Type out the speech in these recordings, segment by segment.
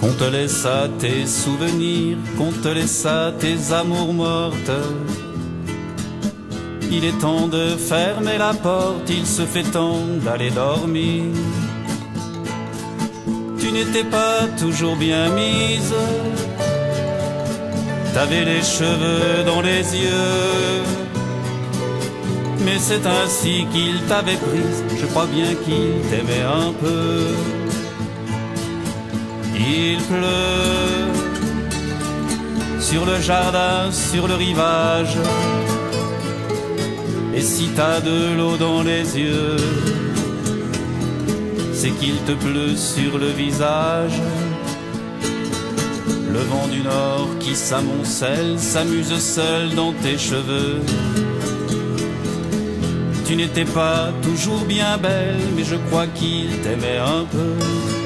Qu'on te laissa tes souvenirs, qu'on te laissa tes amours mortes. Il est temps de fermer la porte, il se fait temps d'aller dormir. Tu n'étais pas toujours bien mise, t'avais les cheveux dans les yeux. Mais c'est ainsi qu'il t'avait prise, je crois bien qu'il t'aimait un peu. Il pleut sur le jardin, sur le rivage. Et si t'as de l'eau dans les yeux, c'est qu'il te pleut sur le visage. Le vent du nord qui s'amoncelle s'amuse seul dans tes cheveux. Tu n'étais pas toujours bien belle, mais je crois qu'il t'aimait un peu.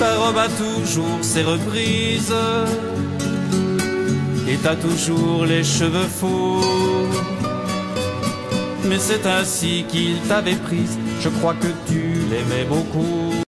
Ta robe a toujours ses reprises, et t'as toujours les cheveux fous. Mais c'est ainsi qu'il t'avait prise, je crois que tu l'aimais beaucoup.